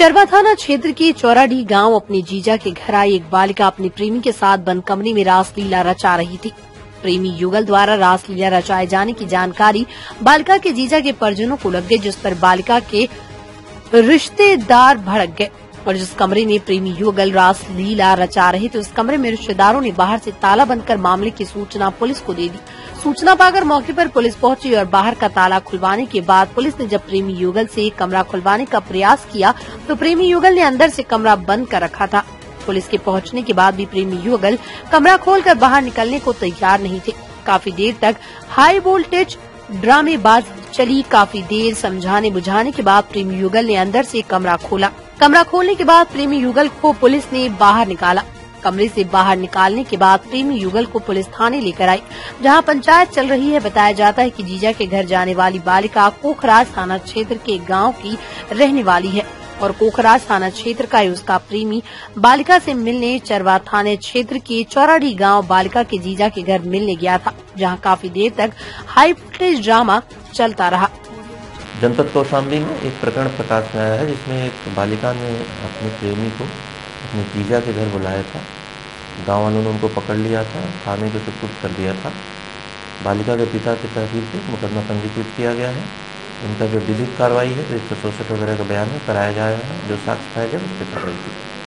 चरवा थाना क्षेत्र के चौराडी गाँव अपने जीजा के घर आई एक बालिका अपने प्रेमी के साथ बंद कमरे में रासलीला रचा रही थी। प्रेमी युगल द्वारा रासलीला रचाए जाने की जानकारी बालिका के जीजा के परिजनों को लग गई, जिस पर बालिका के रिश्तेदार भड़क गए। और जिस कमरे में प्रेमी युगल रास लीला रचा रहे थे, उस कमरे में रिश्तेदारों ने बाहर से ताला बंद कर मामले की सूचना पुलिस को दे दी। सूचना पाकर मौके पर पुलिस पहुँची और बाहर का ताला खुलवाने के बाद पुलिस ने जब प्रेमी युगल से कमरा खुलवाने का प्रयास किया तो प्रेमी युगल ने अंदर से कमरा बंद कर रखा था। पुलिस के पहुँचने के बाद भी प्रेमी युगल कमरा खोलकर बाहर निकलने को तैयार नहीं थे। काफ़ी देर तक हाई वोल्टेज ड्रामेबाज चली, काफ़ी देर समझाने बुझाने के बाद प्रेमी युगल ने अंदर से कमरा खोला। कमरा खोलने के बाद प्रेमी युगल को पुलिस ने बाहर निकाला। कमरे से बाहर निकालने के बाद प्रेमी युगल को पुलिस थाने लेकर आई, जहाँ पंचायत चल रही है। बताया जाता है कि जीजा के घर जाने वाली बालिका कोखराज थाना क्षेत्र के गाँव की रहने वाली है और कोखराज थाना क्षेत्र का उसका प्रेमी बालिका से मिलने चरवा थाने क्षेत्र के चौराडी गाँव बालिका के जीजा के घर मिलने गया था, जहाँ काफ़ी देर तक हाई वोल्टेज ड्रामा चलता रहा। जनपद कौशाम्बी में एक प्रकरण प्रकाश में आया है, जिसमें एक बालिका ने अपने प्रेमी को अपने जीजा के घर बुलाया था। गाँव वालों ने उनको पकड़ लिया था, थाने को कुछ कर दिया था। बालिका के पिता के तहसील से मुकदमा पंजीकृत किया गया है। उनका जो विधिक कार्रवाई है तो एक सौ चौसठ वगैरह का बयान है, कराया है, जो साक्ष्य पाया जाए उस पर कार्रवाई की